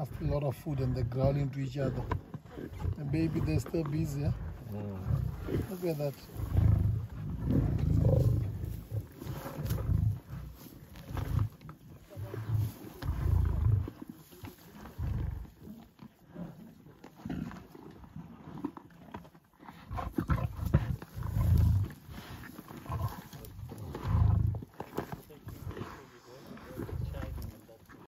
after a lot of food and the growling to each other. And baby, they're still busy. Yeah? Look at that.